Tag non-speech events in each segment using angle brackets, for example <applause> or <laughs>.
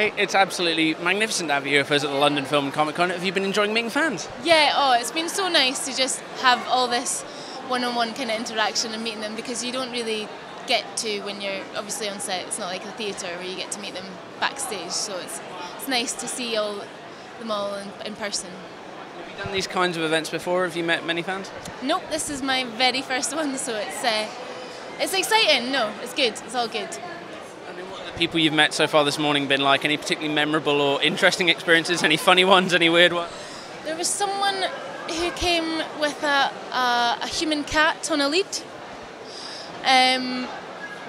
It's absolutely magnificent to have you us at the London Film and Comic Con. Have you been enjoying meeting fans? Yeah, oh, it's been so nice to just have all this one on one kind of interaction and meeting them because you don't really get to when you're obviously on set. It's not like a theatre where you get to meet them backstage, so it's, it's nice to see all them all in, in person. Have you done these kinds of events before? Have you met many fans? Nope, this is my very first one, so it's uh, it's exciting. No, it's good. It's all good. I mean, what have the people you've met so far this morning been like? Any particularly memorable or interesting experiences? Any funny ones? Any weird ones? There was someone who came with a, a, a human cat on a lead. Um,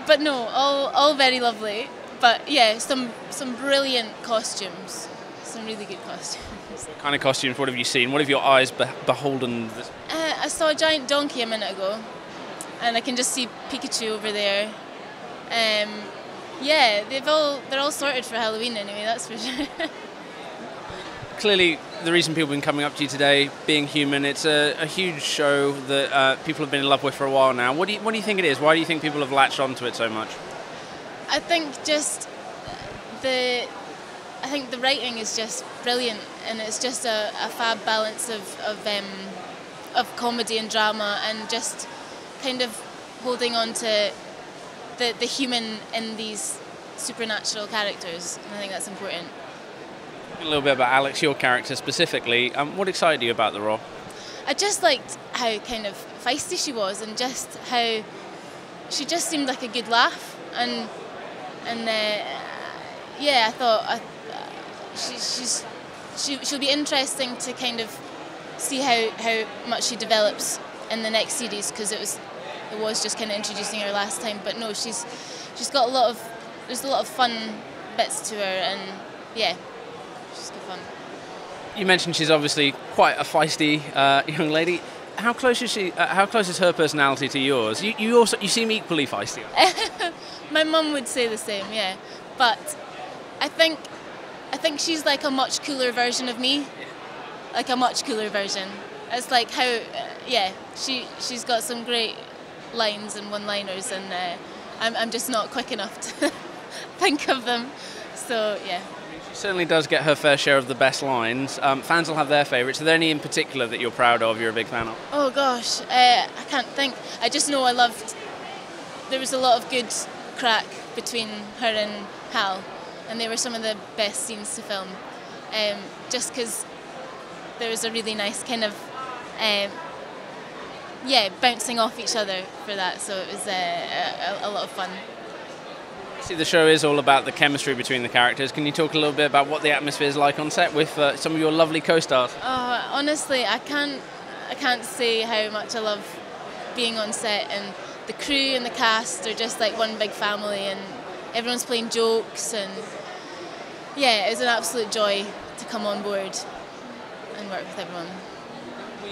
but no, all, all very lovely. But yeah, some some brilliant costumes, some really good costumes. What kind of costumes? What have you seen? What have your eyes be- beholden? Uh, I saw a giant donkey a minute ago, and I can just see Pikachu over there. Um, yeah, they've all they're all sorted for Halloween anyway. That's for <laughs> sure. Clearly, the reason people have been coming up to you today, being human, it's a, a huge show that uh, people have been in love with for a while now. What do you what do you think it is? Why do you think people have latched onto it so much? I think just the I think the writing is just brilliant, and it's just a, a fab balance of of, um, of comedy and drama, and just kind of holding on to the the human in these supernatural characters. And I think that's important. A little bit about Alex, your character specifically. Um, what excited you about the role? I just liked how kind of feisty she was, and just how she just seemed like a good laugh, and and uh, yeah, I thought I, she, she's she, she'll be interesting to kind of see how, how much she develops in the next series because it was it was just kind of introducing her last time. But no, she's she's got a lot of there's a lot of fun bits to her, and yeah, she's good fun. You mentioned she's obviously quite a feisty uh, <laughs> young lady. How close is she? Uh, how close is her personality to yours? You, you also you seem equally feisty. <laughs> My mum would say the same, yeah. But I think I think she's like a much cooler version of me. Like a much cooler version. It's like how, uh, yeah, she she's got some great lines and one-liners, and uh, I'm I'm just not quick enough to <laughs> think of them. So yeah. She certainly does get her fair share of the best lines. Um, fans will have their favourites. Are there any in particular that you're proud of? You're a big fan of? Oh gosh, uh, I can't think. I just know I loved. There was a lot of good crack between her and Hal, and they were some of the best scenes to film. Um, just because there was a really nice kind of, um, yeah, bouncing off each other for that. So it was uh, a, a lot of fun. See, the show is all about the chemistry between the characters. Can you talk a little bit about what the atmosphere is like on set with uh, some of your lovely co-stars? Oh, honestly, I can't, I can't say how much I love being on set, and the crew and the cast are just like one big family, and everyone's playing jokes, and yeah, it was an absolute joy to come on board and work with everyone.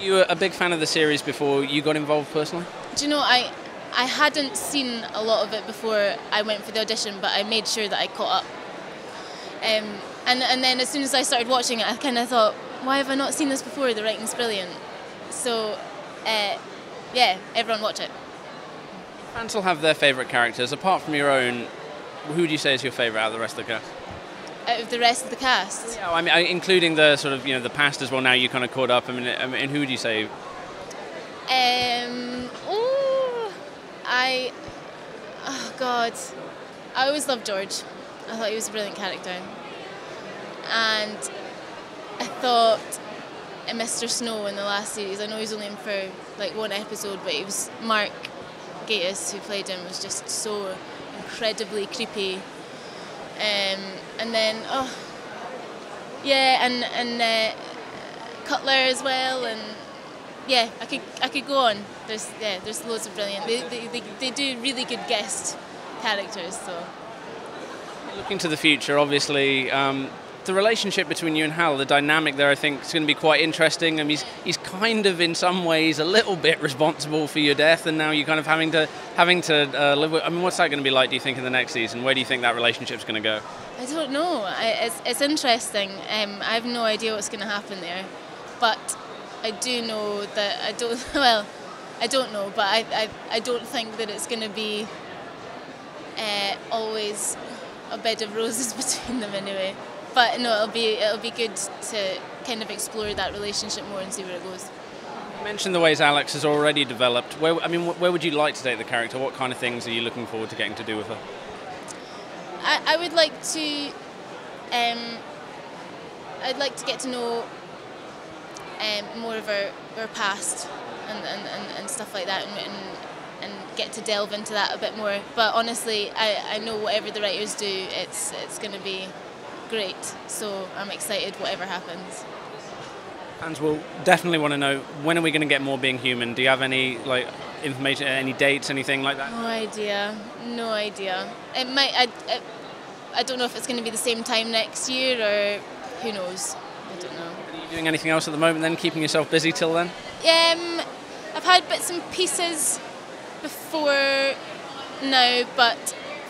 Were you a big fan of the series before you got involved personally? Do you know I? I hadn't seen a lot of it before I went for the audition, but I made sure that I caught up. Um, and and then as soon as I started watching it, I kind of thought, why have I not seen this before? The writing's brilliant. So, uh, yeah, everyone watch it. Fans will have their favourite characters. Apart from your own, who would you say is your favourite out of the rest of the cast? Out of the rest of the cast, Yeah, I mean, including the sort of you know the past as well. Now you kind of caught up. I mean, I mean, who would you say? um, ooh, I, oh God, I always loved George. I thought he was a brilliant character, and I thought uh, Mr. Snow in the last series. I know he's only in for like one episode, but it was Mark Gatiss who played him was just so incredibly creepy. Um, and then oh, yeah, and and uh, Cutler as well, and yeah, I could I could go on. There's yeah, there's loads of brilliant. They they, they, they do really good guest characters. So Looking to the future, obviously, um, the relationship between you and Hal, the dynamic there, I think, is going to be quite interesting. I mean, he's, he's kind of, in some ways, a little bit responsible for your death, and now you're kind of having to having to uh, live with. I mean, what's that going to be like? Do you think in the next season? Where do you think that relationship's going to go? I don't know. I, it's it's interesting. Um, I have no idea what's going to happen there, but I do know that I don't. <laughs> Well, I don't know, but I I, I don't think that it's going to be uh, always a bed of roses <laughs> between them anyway. But no, it'll be it'll be good to kind of explore that relationship more and see where it goes. You mentioned the ways Alex has already developed. Where I mean, where would you like to take the character? What kind of things are you looking forward to getting to do with her? I, I would like to. Um, I'd like to get to know um, more of her, her past and, and, and, and stuff like that and, and, and get to delve into that a bit more. But honestly, I, I know whatever the writers do, it's it's going to be great. So I'm excited whatever happens. And we'll definitely want to know when are we going to get more being human? Do you have any like information, any dates, anything like that? No idea. No idea. It might. I, I, I don't know if it's going to be the same time next year or who knows. I don't know. Are you doing anything else at the moment? Then keeping yourself busy till then? Um, I've had bits and pieces before now, but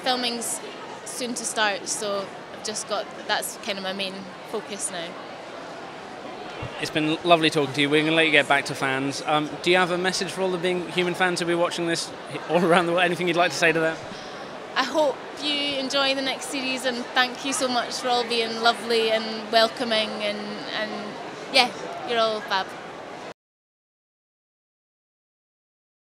filming's soon to start, so just got that's kind of my main focus now. It's been lovely talking to you. We're going to let you get back to fans. Um, do you have a message for all the Being Human fans who will be watching this all around the world? Anything you'd like to say to them? I hope you enjoy the next series and thank you so much for all being lovely and welcoming and, and yeah, you're all fab.